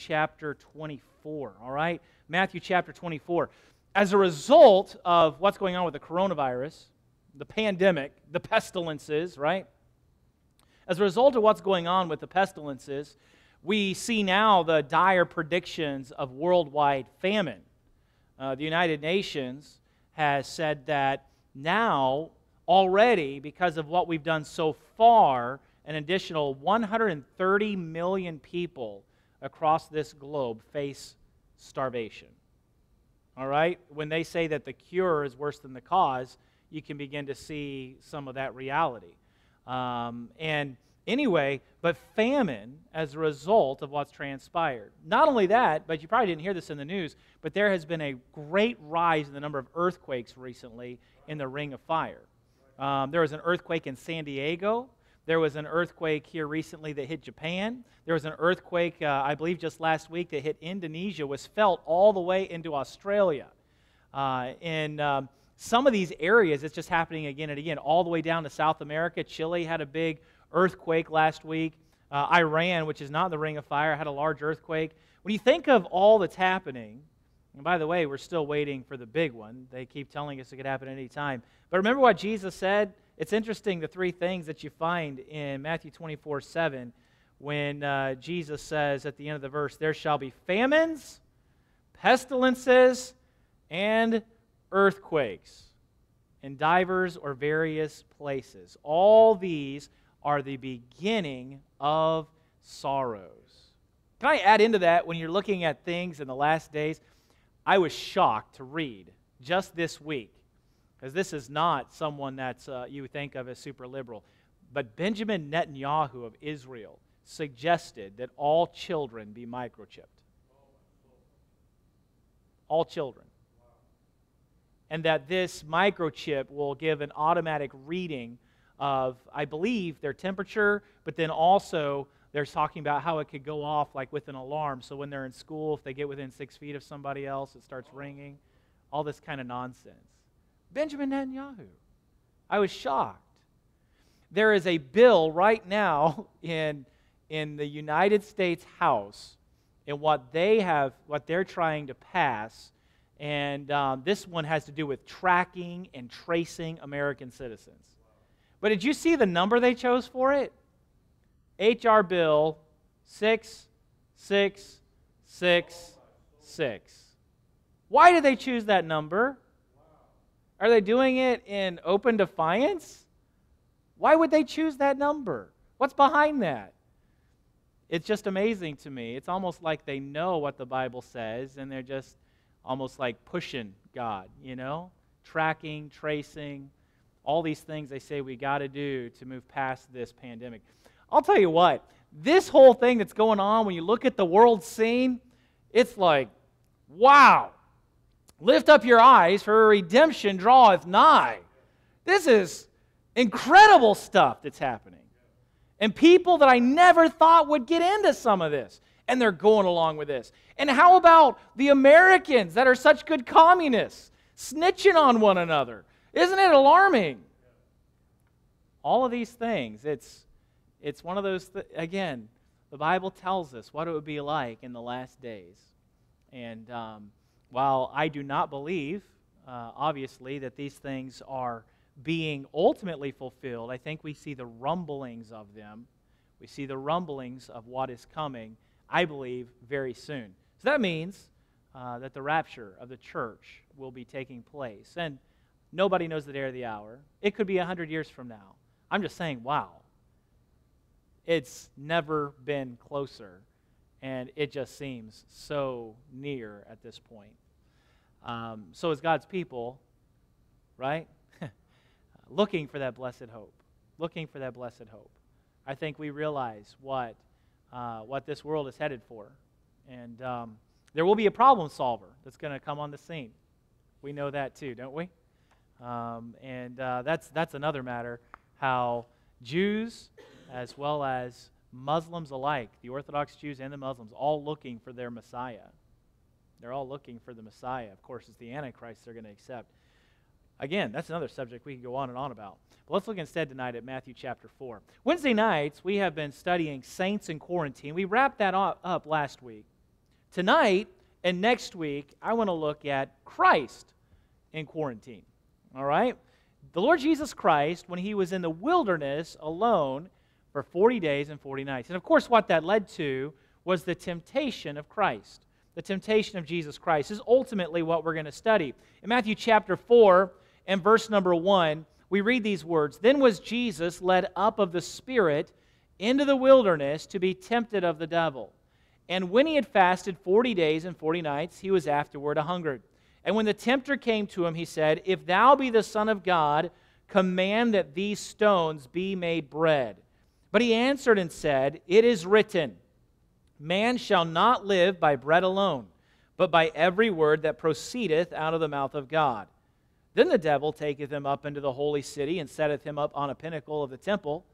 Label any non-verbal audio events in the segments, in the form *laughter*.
chapter 24. All right? Matthew chapter 24. As a result of what's going on with the coronavirus, the pandemic, the pestilences, right? As a result of what's going on with the pestilences, we see now the dire predictions of worldwide famine. Uh, the United Nations has said that now, already, because of what we've done so far, an additional 130 million people across this globe face starvation. All right? When they say that the cure is worse than the cause, you can begin to see some of that reality. Um, and anyway, but famine as a result of what's transpired. Not only that, but you probably didn't hear this in the news, but there has been a great rise in the number of earthquakes recently in the Ring of Fire. Um, there was an earthquake in San Diego. There was an earthquake here recently that hit Japan. There was an earthquake, uh, I believe, just last week that hit Indonesia, was felt all the way into Australia. Uh, in um, some of these areas, it's just happening again and again, all the way down to South America. Chile had a big earthquake last week. Uh, Iran, which is not the Ring of Fire, had a large earthquake. When you think of all that's happening, and by the way, we're still waiting for the big one. They keep telling us it could happen at any time. But remember what Jesus said? It's interesting the three things that you find in Matthew 24 7 when uh, Jesus says at the end of the verse, There shall be famines, pestilences, and earthquakes in divers or various places. All these are the beginning of sorrows. Can I add into that when you're looking at things in the last days? I was shocked to read just this week, because this is not someone that uh, you think of as super liberal, but Benjamin Netanyahu of Israel suggested that all children be microchipped. All children. And that this microchip will give an automatic reading of, I believe, their temperature, but then also they're talking about how it could go off like with an alarm. So when they're in school, if they get within six feet of somebody else, it starts ringing. All this kind of nonsense. Benjamin Netanyahu. I was shocked. There is a bill right now *laughs* in, in the United States House, and what they have, what they're trying to pass, and um, this one has to do with tracking and tracing American citizens. But did you see the number they chose for it? H.R. Bill 6666. Why did they choose that number? Are they doing it in open defiance? Why would they choose that number? What's behind that? It's just amazing to me. It's almost like they know what the Bible says and they're just almost like pushing God, you know? Tracking, tracing all these things they say we got to do to move past this pandemic. I'll tell you what, this whole thing that's going on, when you look at the world scene, it's like, wow. Lift up your eyes, for redemption draweth nigh. This is incredible stuff that's happening. And people that I never thought would get into some of this, and they're going along with this. And how about the Americans that are such good communists, snitching on one another? Isn't it alarming? All of these things, it's, it's one of those, th- again, the Bible tells us what it would be like in the last days. And um, while I do not believe, uh, obviously, that these things are being ultimately fulfilled, I think we see the rumblings of them. We see the rumblings of what is coming, I believe, very soon. So that means uh, that the rapture of the church will be taking place. And Nobody knows the day or the hour. It could be 100 years from now. I'm just saying, wow. It's never been closer, and it just seems so near at this point. Um, so, as God's people, right? *laughs* looking for that blessed hope. Looking for that blessed hope. I think we realize what, uh, what this world is headed for. And um, there will be a problem solver that's going to come on the scene. We know that too, don't we? Um, and uh, that's, that's another matter how Jews, as well as Muslims alike, the Orthodox Jews and the Muslims, all looking for their Messiah. They're all looking for the Messiah. Of course, it's the Antichrist they're going to accept. Again, that's another subject we can go on and on about. But let's look instead tonight at Matthew chapter 4. Wednesday nights, we have been studying saints in quarantine. We wrapped that up last week. Tonight and next week, I want to look at Christ in quarantine. All right? The Lord Jesus Christ, when he was in the wilderness alone for 40 days and 40 nights. And of course, what that led to was the temptation of Christ. The temptation of Jesus Christ is ultimately what we're going to study. In Matthew chapter 4 and verse number 1, we read these words Then was Jesus led up of the Spirit into the wilderness to be tempted of the devil. And when he had fasted 40 days and 40 nights, he was afterward a hungered. And when the tempter came to him, he said, If thou be the Son of God, command that these stones be made bread. But he answered and said, It is written, Man shall not live by bread alone, but by every word that proceedeth out of the mouth of God. Then the devil taketh him up into the holy city, and setteth him up on a pinnacle of the temple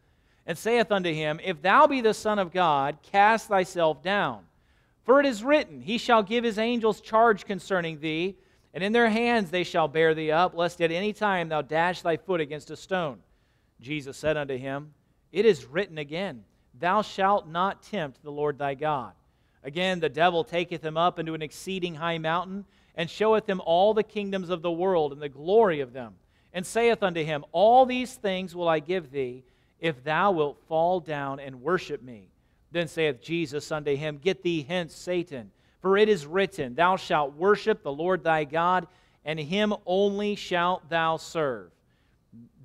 and saith unto him, If thou be the Son of God, cast thyself down. For it is written, He shall give his angels charge concerning thee, and in their hands they shall bear thee up, lest at any time thou dash thy foot against a stone. Jesus said unto him, It is written again, Thou shalt not tempt the Lord thy God. Again, the devil taketh him up into an exceeding high mountain, and showeth him all the kingdoms of the world and the glory of them, and saith unto him, All these things will I give thee if thou wilt fall down and worship me. Then saith Jesus unto him, Get thee hence, Satan, for it is written, Thou shalt worship the Lord thy God, and him only shalt thou serve.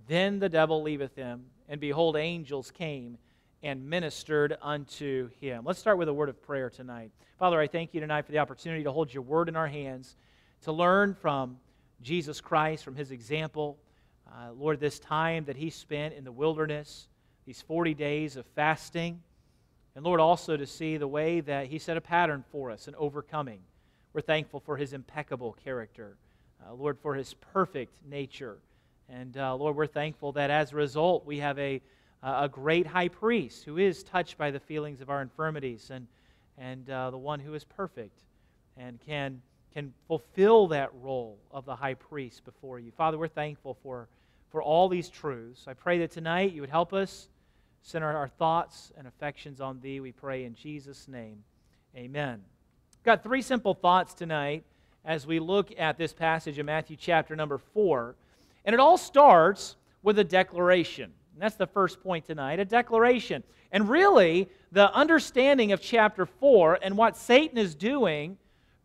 Then the devil leaveth him, and behold, angels came and ministered unto him. Let's start with a word of prayer tonight. Father, I thank you tonight for the opportunity to hold your word in our hands, to learn from Jesus Christ, from his example. Uh, Lord, this time that he spent in the wilderness, these 40 days of fasting, and Lord, also to see the way that he set a pattern for us in overcoming. We're thankful for his impeccable character, uh, Lord, for his perfect nature. And uh, Lord, we're thankful that as a result, we have a, a great high priest who is touched by the feelings of our infirmities and, and uh, the one who is perfect and can, can fulfill that role of the high priest before you. Father, we're thankful for for all these truths. I pray that tonight you would help us center our thoughts and affections on thee. We pray in Jesus' name. Amen. Got three simple thoughts tonight as we look at this passage in Matthew chapter number 4. And it all starts with a declaration. And that's the first point tonight a declaration. And really, the understanding of chapter 4 and what Satan is doing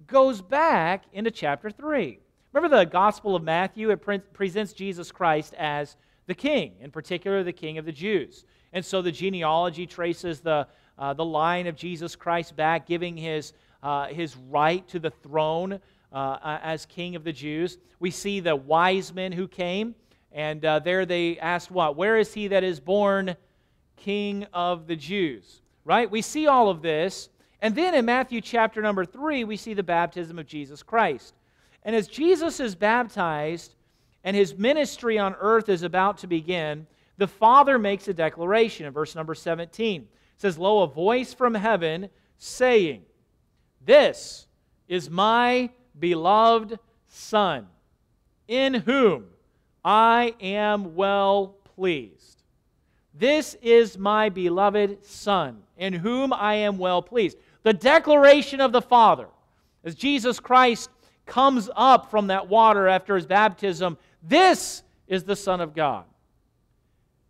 goes back into chapter 3. Remember the Gospel of Matthew? It pre- presents Jesus Christ as the king, in particular, the king of the Jews. And so the genealogy traces the, uh, the line of Jesus Christ back, giving his, uh, his right to the throne uh, as king of the Jews. We see the wise men who came, and uh, there they asked, What? Where is he that is born king of the Jews? Right? We see all of this. And then in Matthew chapter number 3, we see the baptism of Jesus Christ. And as Jesus is baptized and his ministry on earth is about to begin, the Father makes a declaration in verse number 17. It says, Lo, a voice from heaven saying, This is my beloved Son, in whom I am well pleased. This is my beloved Son, in whom I am well pleased. The declaration of the Father, as Jesus Christ comes up from that water after his baptism. This is the Son of God.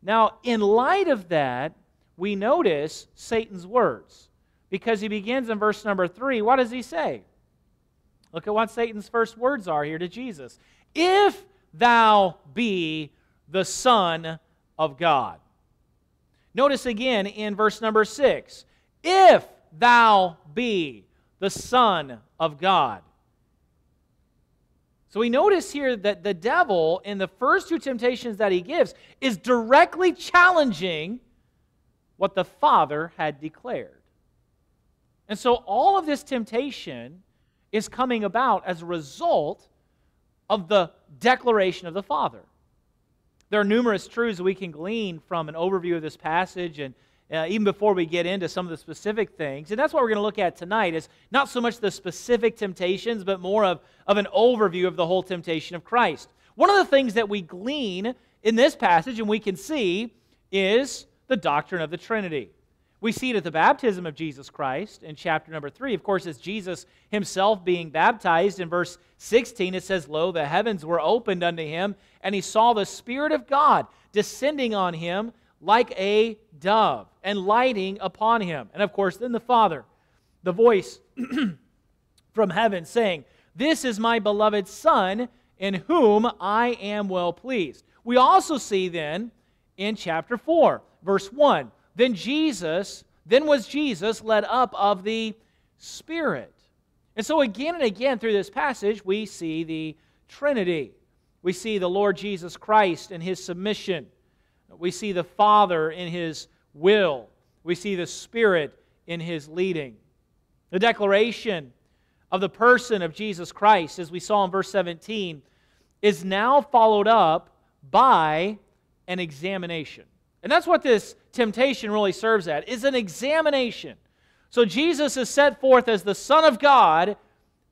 Now, in light of that, we notice Satan's words because he begins in verse number three. What does he say? Look at what Satan's first words are here to Jesus. If thou be the Son of God. Notice again in verse number six. If thou be the Son of God. So we notice here that the devil, in the first two temptations that he gives, is directly challenging what the Father had declared. And so all of this temptation is coming about as a result of the declaration of the Father. There are numerous truths we can glean from an overview of this passage and uh, even before we get into some of the specific things. And that's what we're going to look at tonight is not so much the specific temptations, but more of, of an overview of the whole temptation of Christ. One of the things that we glean in this passage and we can see is the doctrine of the Trinity. We see it at the baptism of Jesus Christ in chapter number 3. Of course, it's Jesus himself being baptized. In verse 16, it says, Lo, the heavens were opened unto him, and he saw the Spirit of God descending on him like a dove and lighting upon him. And of course, then the Father, the voice *clears throat* from heaven saying, This is my beloved Son, in whom I am well pleased. We also see then in chapter 4, verse 1 then Jesus, then was Jesus led up of the Spirit. And so, again and again through this passage, we see the Trinity. We see the Lord Jesus Christ in his submission. We see the Father in his will. We see the Spirit in his leading. The declaration of the person of Jesus Christ, as we saw in verse 17, is now followed up by an examination. And that's what this temptation really serves at, is an examination. So Jesus is set forth as the Son of God,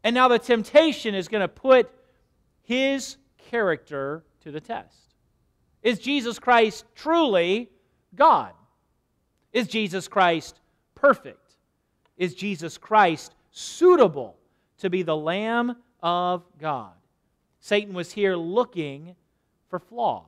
and now the temptation is going to put his character to the test. Is Jesus Christ truly God? Is Jesus Christ perfect? Is Jesus Christ suitable to be the Lamb of God? Satan was here looking for flaws.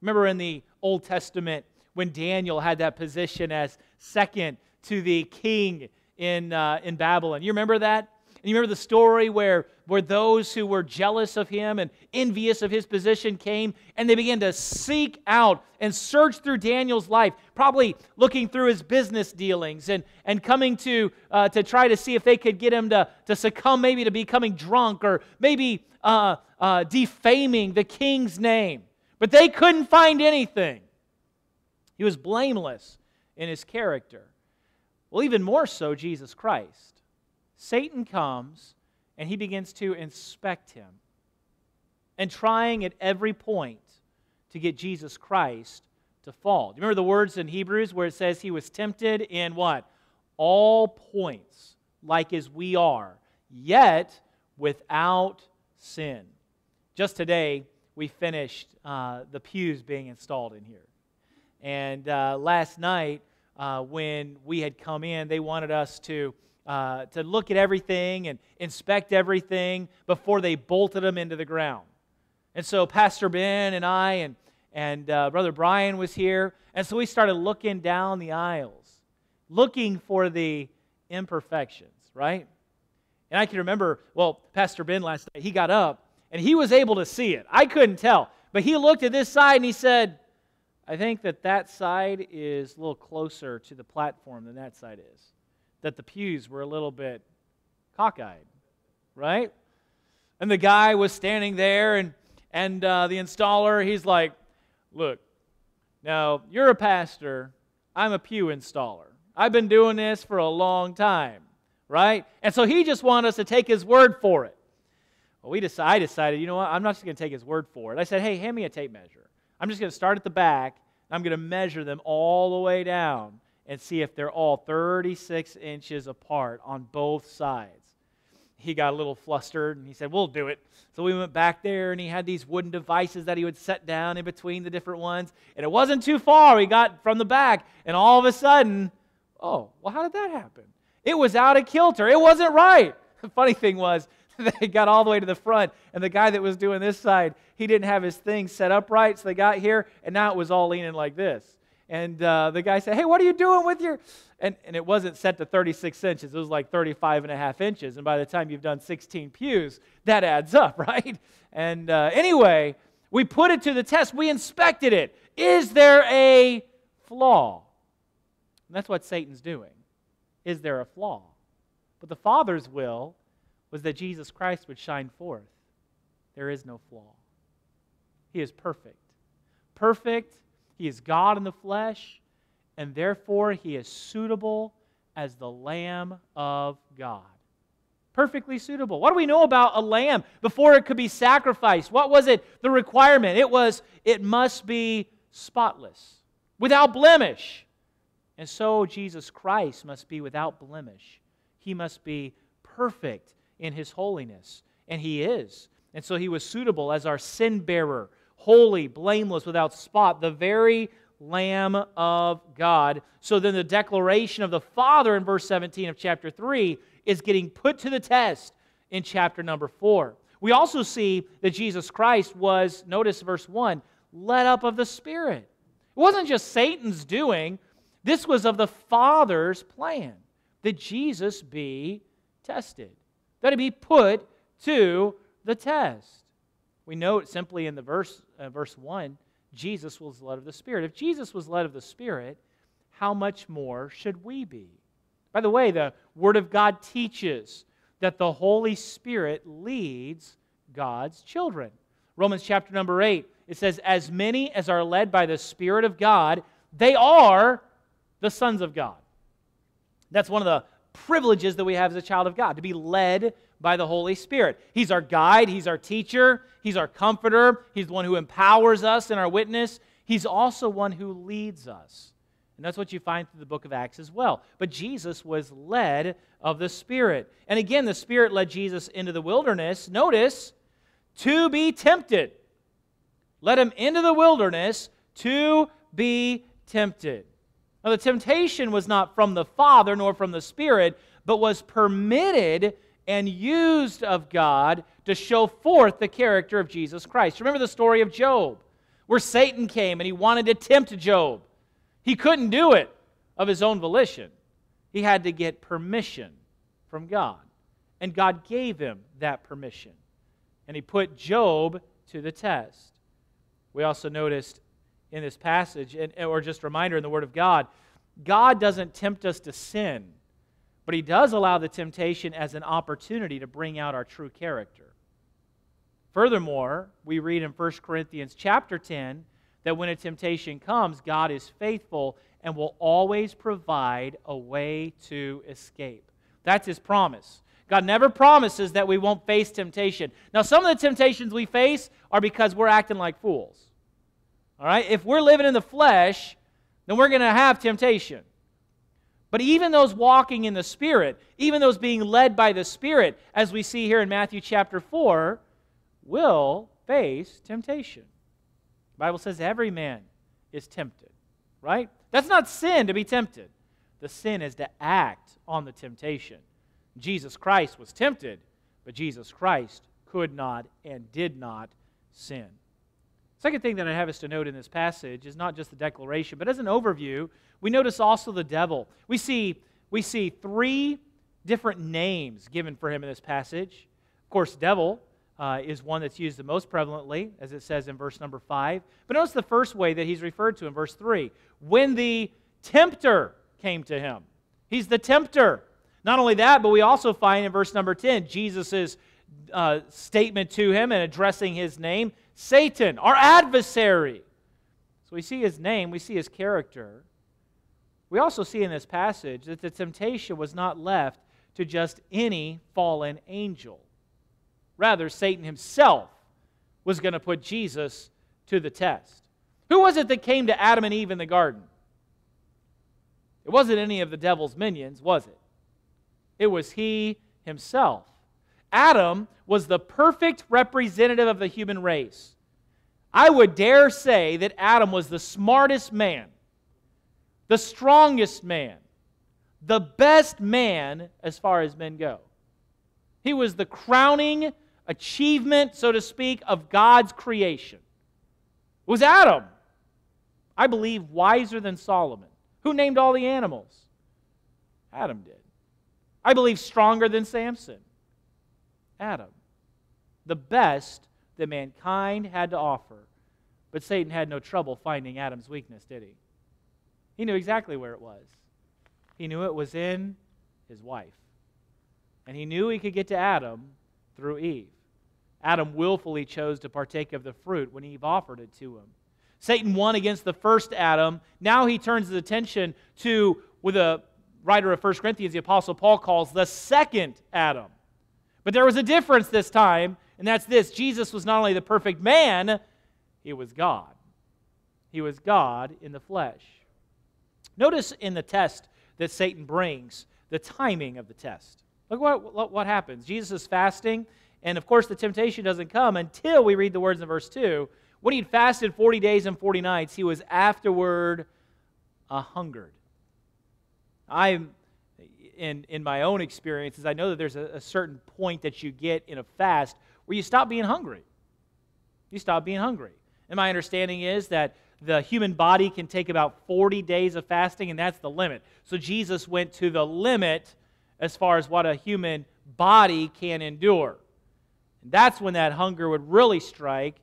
Remember in the Old Testament when Daniel had that position as second to the king in, uh, in Babylon. You remember that? And you remember the story where, where those who were jealous of him and envious of his position came and they began to seek out and search through Daniel's life, probably looking through his business dealings and, and coming to, uh, to try to see if they could get him to, to succumb maybe to becoming drunk or maybe uh, uh defaming the king's name. But they couldn't find anything. He was blameless in his character. Well, even more so, Jesus Christ. Satan comes and he begins to inspect him and trying at every point to get Jesus Christ to fall. Do you remember the words in Hebrews where it says he was tempted in what? All points, like as we are, yet without sin. Just today, we finished uh, the pews being installed in here. And uh, last night, uh, when we had come in, they wanted us to, uh, to look at everything and inspect everything before they bolted them into the ground. And so Pastor Ben and I and, and uh, Brother Brian was here. And so we started looking down the aisles, looking for the imperfections, right? And I can remember, well, Pastor Ben last night, he got up and he was able to see it. I couldn't tell. But he looked at this side and he said, I think that that side is a little closer to the platform than that side is. That the pews were a little bit cockeyed, right? And the guy was standing there, and, and uh, the installer, he's like, Look, now you're a pastor, I'm a pew installer. I've been doing this for a long time, right? And so he just wanted us to take his word for it. We decided, I decided, you know what? I'm not just going to take his word for it. I said, hey, hand me a tape measure. I'm just going to start at the back. I'm going to measure them all the way down and see if they're all 36 inches apart on both sides. He got a little flustered and he said, We'll do it. So we went back there and he had these wooden devices that he would set down in between the different ones. And it wasn't too far. We got from the back and all of a sudden, oh, well, how did that happen? It was out of kilter. It wasn't right. *laughs* The funny thing was, *laughs* they got all the way to the front, and the guy that was doing this side, he didn't have his thing set up right, so they got here, and now it was all leaning like this. And uh, the guy said, Hey, what are you doing with your. And, and it wasn't set to 36 inches, it was like 35 and a half inches. And by the time you've done 16 pews, that adds up, *laughs* right? And uh, anyway, we put it to the test, we inspected it. Is there a flaw? And that's what Satan's doing. Is there a flaw? But the Father's will was that Jesus Christ would shine forth. There is no flaw. He is perfect. Perfect. He is God in the flesh, and therefore he is suitable as the Lamb of God. Perfectly suitable. What do we know about a lamb before it could be sacrificed? What was it, the requirement? It was, it must be spotless, without blemish. And so Jesus Christ must be without blemish. He must be perfect in his holiness. And he is. And so he was suitable as our sin bearer, holy, blameless, without spot, the very Lamb of God. So then the declaration of the Father in verse 17 of chapter 3 is getting put to the test in chapter number 4. We also see that Jesus Christ was, notice verse 1, led up of the Spirit. It wasn't just Satan's doing, this was of the Father's plan that Jesus be tested, that he be put to the test. We know it simply in the verse, uh, verse 1, Jesus was led of the Spirit. If Jesus was led of the Spirit, how much more should we be? By the way, the Word of God teaches that the Holy Spirit leads God's children. Romans chapter number 8, it says, As many as are led by the Spirit of God, they are the sons of God. That's one of the privileges that we have as a child of God, to be led by the Holy Spirit. He's our guide, He's our teacher, He's our comforter, He's the one who empowers us in our witness. He's also one who leads us. And that's what you find through the book of Acts as well. But Jesus was led of the Spirit. And again, the Spirit led Jesus into the wilderness. Notice, to be tempted. Led him into the wilderness to be tempted. Now, the temptation was not from the Father nor from the Spirit, but was permitted and used of God to show forth the character of Jesus Christ. Remember the story of Job, where Satan came and he wanted to tempt Job. He couldn't do it of his own volition, he had to get permission from God. And God gave him that permission. And he put Job to the test. We also noticed in this passage, and, or just a reminder in the Word of God, God doesn't tempt us to sin, but He does allow the temptation as an opportunity to bring out our true character. Furthermore, we read in 1 Corinthians chapter 10 that when a temptation comes, God is faithful and will always provide a way to escape. That's His promise. God never promises that we won't face temptation. Now, some of the temptations we face are because we're acting like fools. All right? If we're living in the flesh, then we're going to have temptation. But even those walking in the Spirit, even those being led by the Spirit, as we see here in Matthew chapter 4, will face temptation. The Bible says every man is tempted, right? That's not sin to be tempted. The sin is to act on the temptation. Jesus Christ was tempted, but Jesus Christ could not and did not sin. Second thing that I have us to note in this passage is not just the declaration, but as an overview, we notice also the devil. We see, we see three different names given for him in this passage. Of course, devil uh, is one that's used the most prevalently, as it says in verse number 5. But notice the first way that he's referred to in verse 3 when the tempter came to him. He's the tempter. Not only that, but we also find in verse number 10 Jesus' uh, statement to him and addressing his name Satan, our adversary. So we see his name, we see his character. We also see in this passage that the temptation was not left to just any fallen angel. Rather, Satan himself was going to put Jesus to the test. Who was it that came to Adam and Eve in the garden? It wasn't any of the devil's minions, was it? It was he himself. Adam was the perfect representative of the human race. I would dare say that Adam was the smartest man, the strongest man, the best man as far as men go. He was the crowning achievement, so to speak, of God's creation. It was Adam. I believe wiser than Solomon. Who named all the animals? Adam did. I believe stronger than Samson. Adam. The best that mankind had to offer. But Satan had no trouble finding Adam's weakness, did he? He knew exactly where it was. He knew it was in his wife. And he knew he could get to Adam through Eve. Adam willfully chose to partake of the fruit when Eve offered it to him. Satan won against the first Adam. Now he turns his attention to, with a writer of 1 Corinthians, the Apostle Paul calls the second Adam. But there was a difference this time, and that's this Jesus was not only the perfect man, he was God. He was God in the flesh. Notice in the test that Satan brings the timing of the test. Look what, what happens. Jesus is fasting, and of course, the temptation doesn't come until we read the words in verse 2 When he'd fasted 40 days and 40 nights, he was afterward a hungered. I, in, in my own experiences, I know that there's a, a certain point that you get in a fast where you stop being hungry. You stop being hungry. And my understanding is that the human body can take about 40 days of fasting, and that's the limit. So Jesus went to the limit as far as what a human body can endure. And that's when that hunger would really strike,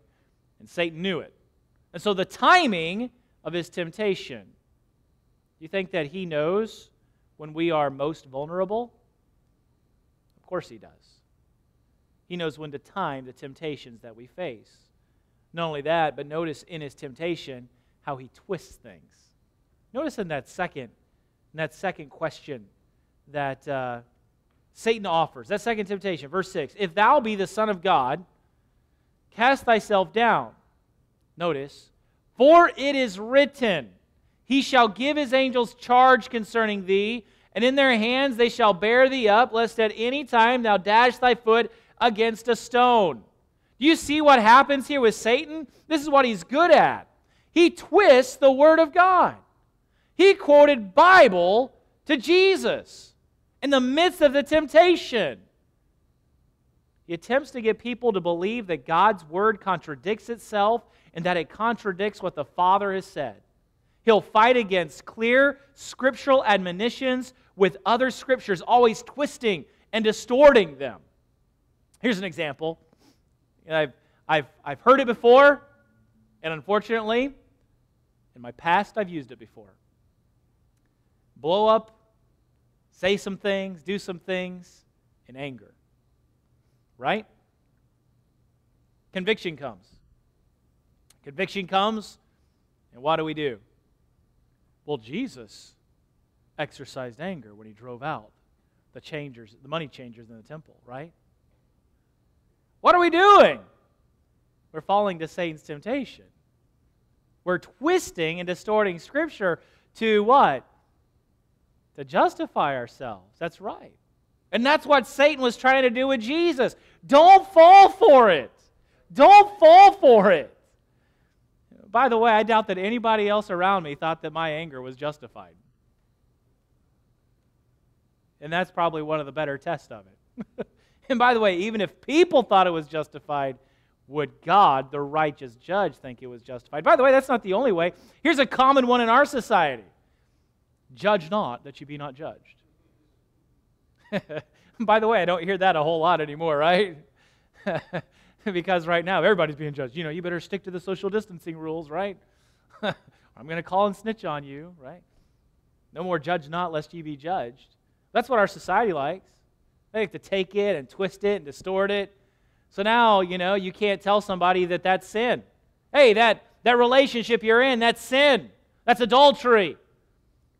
and Satan knew it. And so the timing of his temptation, you think that he knows when we are most vulnerable? Of course he does. He knows when to time the temptations that we face. Not only that, but notice in his temptation how he twists things. Notice in that second, in that second question that uh, Satan offers, that second temptation, verse 6 If thou be the Son of God, cast thyself down. Notice, for it is written, He shall give his angels charge concerning thee, and in their hands they shall bear thee up, lest at any time thou dash thy foot against a stone. Do you see what happens here with Satan? This is what he's good at. He twists the Word of God. He quoted Bible to Jesus in the midst of the temptation. He attempts to get people to believe that God's Word contradicts itself and that it contradicts what the Father has said. He'll fight against clear scriptural admonitions with other scriptures, always twisting and distorting them. Here's an example I've, I've, I've heard it before, and unfortunately, in my past, I've used it before. Blow up, say some things, do some things in anger. Right? Conviction comes. Conviction comes, and what do we do? Well, Jesus exercised anger when he drove out the changers, the money changers in the temple, right? What are we doing? We're falling to Satan's temptation. We're twisting and distorting Scripture to what? To justify ourselves. That's right. And that's what Satan was trying to do with Jesus. Don't fall for it. Don't fall for it. By the way, I doubt that anybody else around me thought that my anger was justified. And that's probably one of the better tests of it. *laughs* And by the way, even if people thought it was justified, would God, the righteous judge, think it was justified? By the way, that's not the only way. Here's a common one in our society Judge not that you be not judged. *laughs* by the way, I don't hear that a whole lot anymore, right? *laughs* *laughs* because right now everybody's being judged. You know, you better stick to the social distancing rules, right? *laughs* I'm going to call and snitch on you, right? No more judge not lest ye be judged. That's what our society likes. They like to take it and twist it and distort it. So now, you know, you can't tell somebody that that's sin. Hey, that, that relationship you're in, that's sin. That's adultery.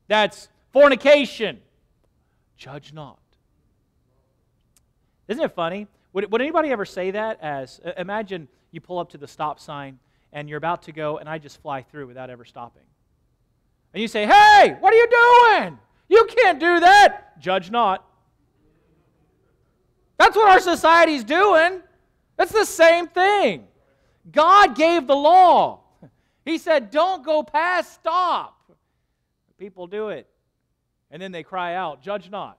That's fornication. Judge not. Isn't it funny? Would, would anybody ever say that as imagine you pull up to the stop sign and you're about to go and I just fly through without ever stopping. And you say, "Hey, what are you doing? You can't do that." Judge not. That's what our society's doing. That's the same thing. God gave the law. He said, don't go past, stop. People do it. And then they cry out, judge not,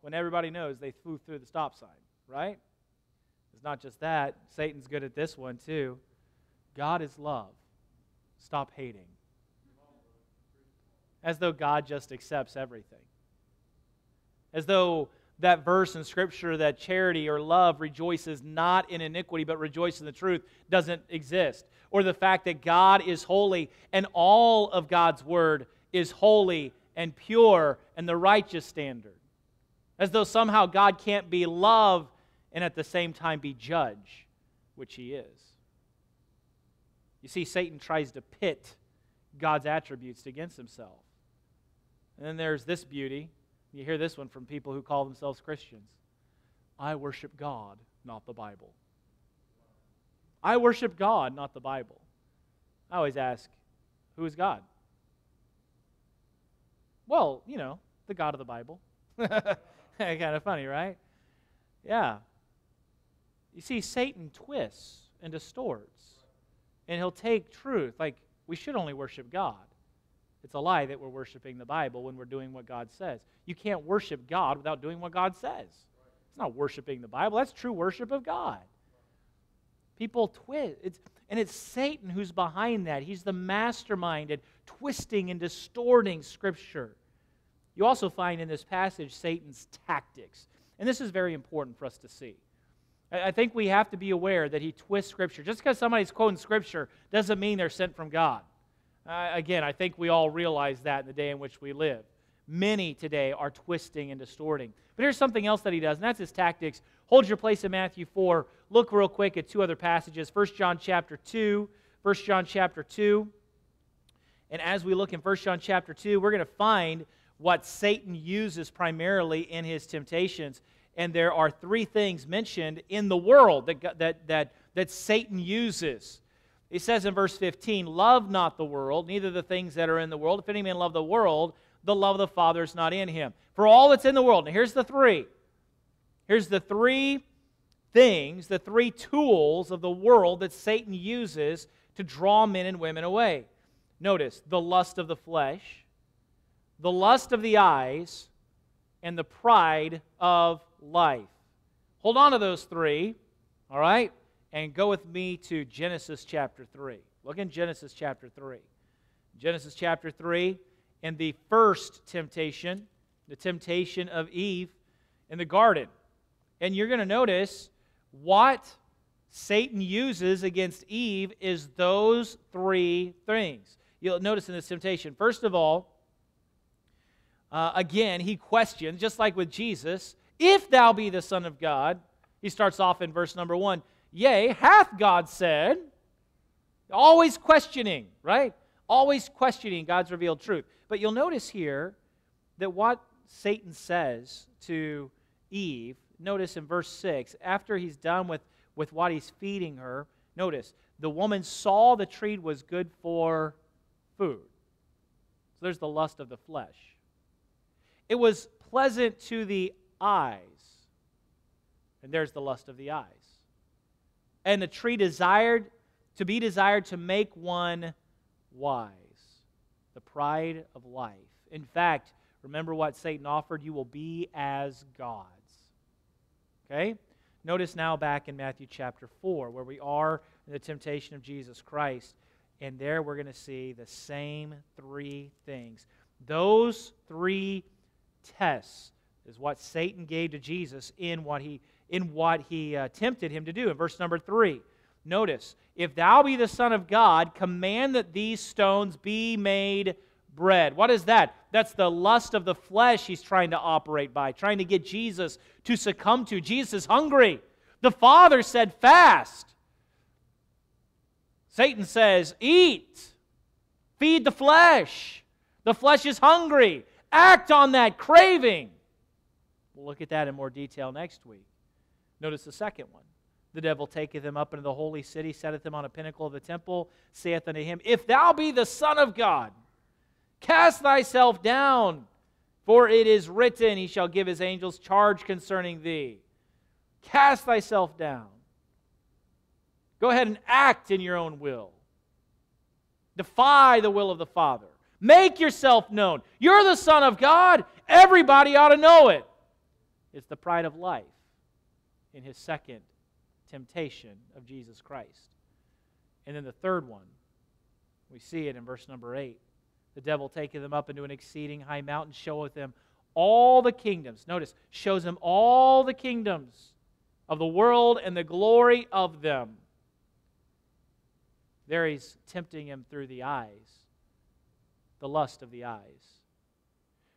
when everybody knows they flew through the stop sign, right? Not just that. Satan's good at this one, too. God is love. Stop hating. As though God just accepts everything. As though that verse in Scripture that charity or love rejoices not in iniquity but rejoices in the truth doesn't exist. Or the fact that God is holy and all of God's Word is holy and pure and the righteous standard. As though somehow God can't be love and at the same time be judge, which He is. You see, Satan tries to pit God's attributes against himself. And then there's this beauty you hear this one from people who call themselves Christians I worship God, not the Bible. I worship God, not the Bible. I always ask, who is God? Well, you know, the God of the Bible. *laughs* kind of funny, right? Yeah. You see, Satan twists and distorts and he'll take truth. Like, we should only worship God. It's a lie that we're worshiping the Bible when we're doing what God says. You can't worship God without doing what God says. It's not worshiping the Bible, that's true worship of God. People twist. It's, and it's Satan who's behind that. He's the mastermind at twisting and distorting Scripture. You also find in this passage Satan's tactics. And this is very important for us to see. I think we have to be aware that he twists Scripture. Just because somebody's quoting Scripture doesn't mean they're sent from God. Uh, again, I think we all realize that in the day in which we live. Many today are twisting and distorting. But here's something else that he does, and that's his tactics. Hold your place in Matthew 4. Look real quick at two other passages. 1 John chapter 2. 1 John chapter 2. And as we look in 1 John chapter 2, we're going to find what Satan uses primarily in his temptations. And there are three things mentioned in the world that, that, that, that Satan uses. He says in verse 15, Love not the world, neither the things that are in the world. If any man love the world, the love of the Father is not in him. For all that's in the world, and here's the three. Here's the three things, the three tools of the world that Satan uses to draw men and women away. Notice the lust of the flesh, the lust of the eyes, and the pride of life. Hold on to those three, all right? And go with me to Genesis chapter 3. Look in Genesis chapter 3. Genesis chapter 3, in the first temptation, the temptation of Eve in the garden. And you're going to notice what Satan uses against Eve is those three things. You'll notice in this temptation, first of all, uh, again, he questions, just like with Jesus, if thou be the Son of God. He starts off in verse number one Yea, hath God said, always questioning, right? Always questioning God's revealed truth. But you'll notice here that what Satan says to Eve, notice in verse 6, after he's done with, with what he's feeding her, notice, the woman saw the tree was good for food. So there's the lust of the flesh. It was pleasant to the eyes. And there's the lust of the eyes. And the tree desired to be desired to make one wise. The pride of life. In fact, remember what Satan offered? You will be as gods. Okay? Notice now back in Matthew chapter 4, where we are in the temptation of Jesus Christ. And there we're going to see the same three things. Those three tests is what Satan gave to Jesus in what he, in what he uh, tempted him to do. In verse number 3, notice, If thou be the Son of God, command that these stones be made bread. What is that? That's the lust of the flesh he's trying to operate by, trying to get Jesus to succumb to. Jesus is hungry. The Father said, Fast. Satan says, Eat. Feed the flesh. The flesh is hungry. Act on that craving. We'll look at that in more detail next week. Notice the second one. The devil taketh him up into the holy city, setteth him on a pinnacle of the temple, saith unto him, If thou be the Son of God, cast thyself down, for it is written, He shall give his angels charge concerning thee. Cast thyself down. Go ahead and act in your own will. Defy the will of the Father. Make yourself known. You're the Son of God. Everybody ought to know it. It's the pride of life in his second temptation of Jesus Christ. And then the third one, we see it in verse number 8. The devil taketh them up into an exceeding high mountain, showeth them all the kingdoms. Notice, shows them all the kingdoms of the world and the glory of them. There he's tempting him through the eyes the lust of the eyes.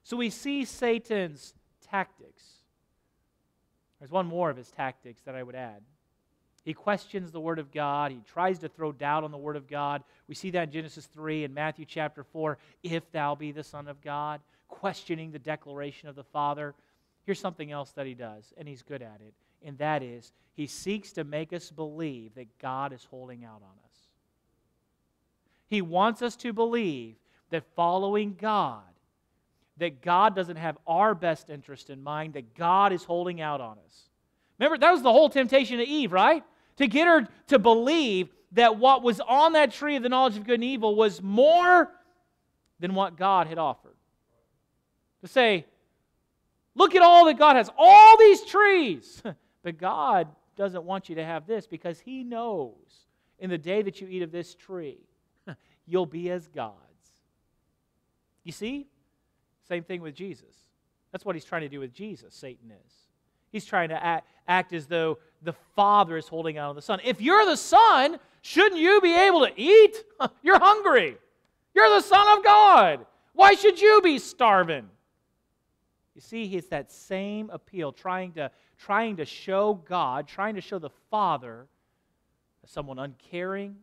So we see Satan's tactics. There's one more of his tactics that I would add. He questions the Word of God. He tries to throw doubt on the Word of God. We see that in Genesis 3 and Matthew chapter 4. If thou be the Son of God, questioning the declaration of the Father. Here's something else that he does, and he's good at it, and that is he seeks to make us believe that God is holding out on us. He wants us to believe that following God, that God doesn't have our best interest in mind, that God is holding out on us. Remember, that was the whole temptation of Eve, right? To get her to believe that what was on that tree of the knowledge of good and evil was more than what God had offered. To say, look at all that God has, all these trees. *laughs* But God doesn't want you to have this because He knows in the day that you eat of this tree, *laughs* you'll be as gods. You see? Same thing with Jesus. That's what he's trying to do with Jesus, Satan is. He's trying to act, act as though the Father is holding out on the Son. If you're the Son, shouldn't you be able to eat? *laughs* You're hungry. You're the Son of God. Why should you be starving? You see, it's that same appeal, trying to, trying to show God, trying to show the Father as someone uncaring,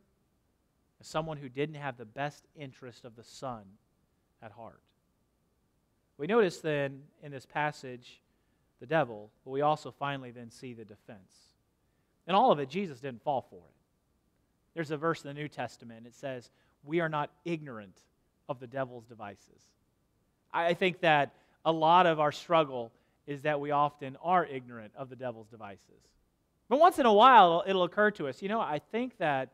as someone who didn't have the best interest of the Son at heart. We notice then in this passage the devil, but we also finally then see the defense. In all of it, Jesus didn't fall for it. There's a verse in the New Testament, it says, We are not ignorant of the devil's devices. I think that a lot of our struggle is that we often are ignorant of the devil's devices. But once in a while, it'll, occur to us, you know, I think that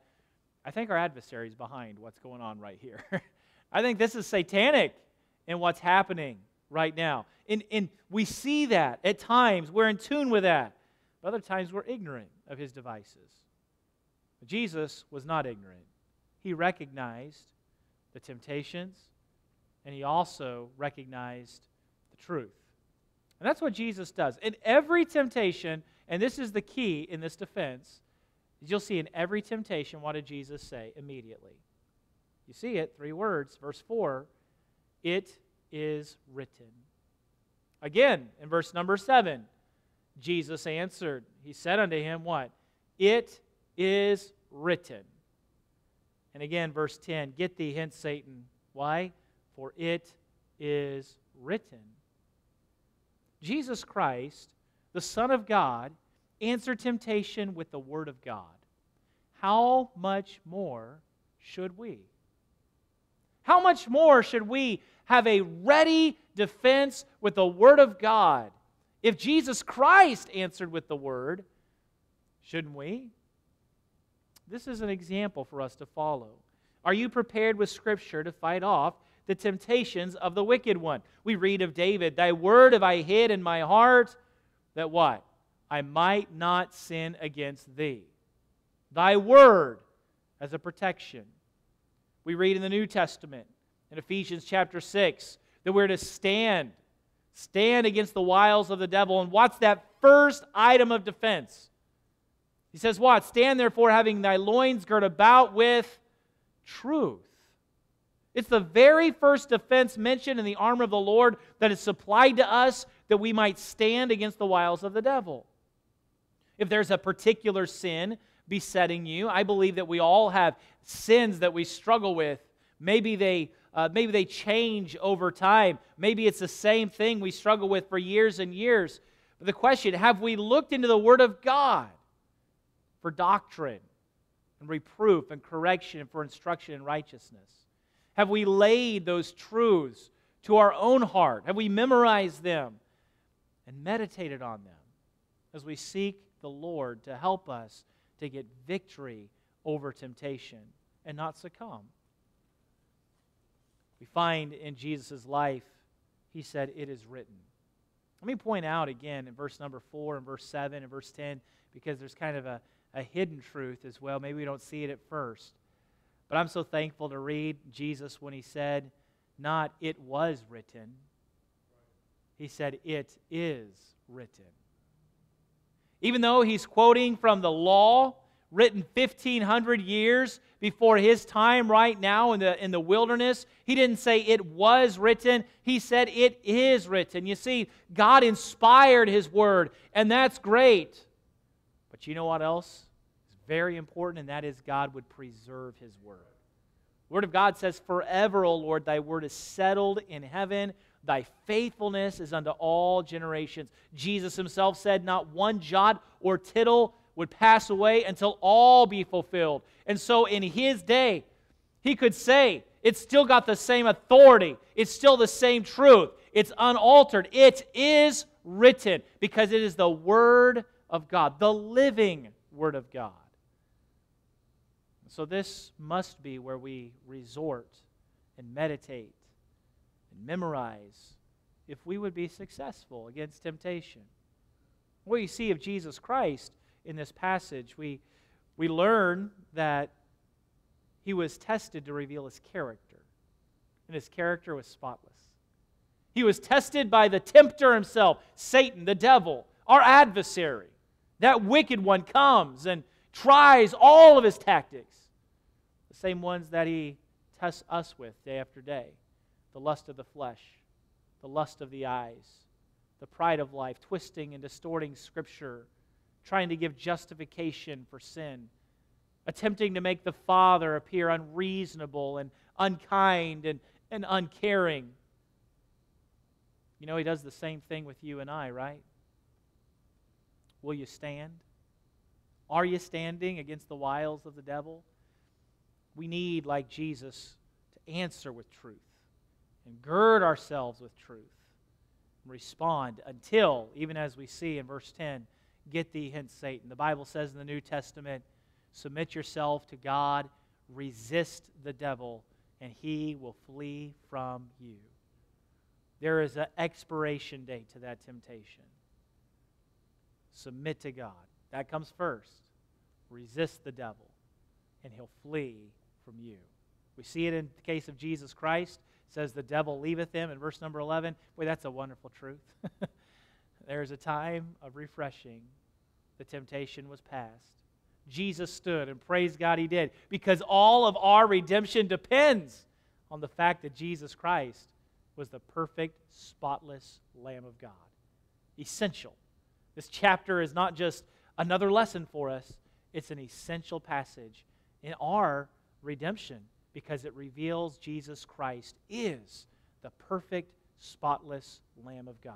I think our adversary is behind what's going on right here. *laughs* I think this is satanic in what's happening right now. And, and we see that at times. We're in tune with that. But other times we're ignorant of his devices. But Jesus was not ignorant. He recognized the temptations, and he also recognized the truth. And that's what Jesus does. In every temptation, and this is the key in this defense, you'll see in every temptation, what did Jesus say immediately? You see it, three words, verse 4 it is written. Again, in verse number 7, Jesus answered. He said unto him, What? It is written. And again, verse 10 Get thee hence, Satan. Why? For it is written. Jesus Christ, the Son of God, answered temptation with the Word of God. How much more should we? How much more should we have a ready defense with the Word of God. If Jesus Christ answered with the Word, shouldn't we? This is an example for us to follow. Are you prepared with Scripture to fight off the temptations of the wicked one? We read of David, Thy word have I hid in my heart, that what? I might not sin against thee. Thy word as a protection. We read in the New Testament, in Ephesians chapter 6 that we're to stand, stand against the wiles of the devil. And what's that first item of defense? He says, What? Stand therefore, having thy loins girt about with truth. It's the very first defense mentioned in the armor of the Lord that is supplied to us that we might stand against the wiles of the devil. If there's a particular sin besetting you, I believe that we all have sins that we struggle with. Maybe they uh, maybe they change over time. Maybe it's the same thing we struggle with for years and years. But the question have we looked into the Word of God for doctrine and reproof and correction and for instruction in righteousness? Have we laid those truths to our own heart? Have we memorized them and meditated on them as we seek the Lord to help us to get victory over temptation and not succumb? We find in Jesus' life, he said, It is written. Let me point out again in verse number 4 and verse 7 and verse 10, because there's kind of a, a hidden truth as well. Maybe we don't see it at first. But I'm so thankful to read Jesus when he said, Not it was written, he said, It is written. Even though he's quoting from the law, written 1500 years before his time right now in the, in the wilderness. He didn't say it was written, he said it is written. You see, God inspired his word, and that's great. But you know what else is very important, and that is God would preserve his word. The word of God says, Forever, O Lord, thy word is settled in heaven. Thy faithfulness is unto all generations. Jesus himself said, Not one jot or tittle would pass away until all be fulfilled. And so in his day, he could say, it's still got the same authority, it's still the same truth, it's unaltered. It is written because it is the Word of God, the living Word of God. So, this must be where we resort and meditate and memorize if we would be successful against temptation. What you see of Jesus Christ in this passage, we, we learn that he was tested to reveal his character, and his character was spotless. He was tested by the tempter himself, Satan, the devil, our adversary. That wicked one comes and tries all of his tactics, the same ones that he tests us with day after day the lust of the flesh, the lust of the eyes, the pride of life, twisting and distorting Scripture, trying to give justification for sin, attempting to make the Father appear unreasonable and unkind and, and uncaring. You know, he does the same thing with you and I, right? Will you stand? Are you standing against the wiles of the devil? We need, like Jesus, to answer with truth and gird ourselves with truth and respond until, even as we see in verse 10, get thee hence, Satan. The Bible says in the New Testament, submit yourself to God, resist the devil, and he will flee from you. There is an expiration date to that temptation. Submit to God. That comes first. Resist the devil, and he'll flee from you. We see it in the case of Jesus Christ. It says the devil leaveth him in verse number 11. Boy, that's a wonderful truth. *laughs* There's a time of refreshing. The temptation was past. Jesus stood, and praise God he did, because all of our redemption depends on the fact that Jesus Christ was the perfect, spotless Lamb of God. Essential. This chapter is not just another lesson for us, it's an essential passage in our redemption because it reveals Jesus Christ is the perfect, spotless Lamb of God.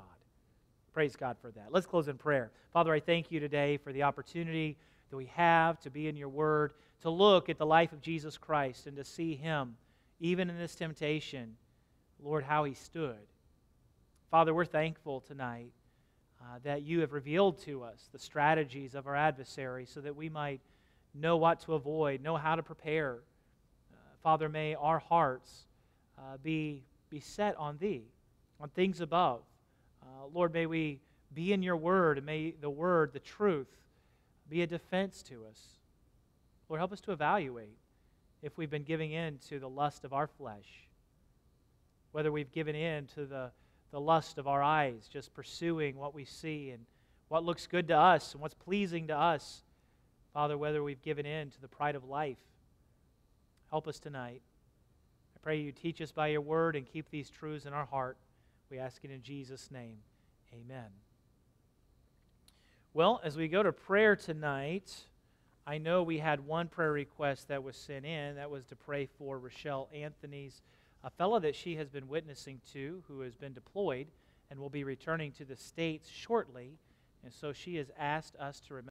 Praise God for that. Let's close in prayer. Father, I thank you today for the opportunity that we have to be in your word, to look at the life of Jesus Christ and to see him, even in this temptation, Lord, how he stood. Father, we're thankful tonight uh, that you have revealed to us the strategies of our adversary so that we might know what to avoid, know how to prepare. Uh, Father, may our hearts uh, be, be set on Thee, on things above. Uh, Lord, may we be in your word, and may the word, the truth, be a defense to us. Lord, help us to evaluate if we've been giving in to the lust of our flesh, whether we've given in to the, the lust of our eyes, just pursuing what we see and what looks good to us and what's pleasing to us Father, whether we've given in to the pride of life, help us tonight. I pray you teach us by your word and keep these truths in our heart. We ask it in Jesus' name. Amen. Well, as we go to prayer tonight, I know we had one prayer request that was sent in. That was to pray for Rochelle Anthony's, a fellow that she has been witnessing to who has been deployed and will be returning to the States shortly. And so she has asked us to remember.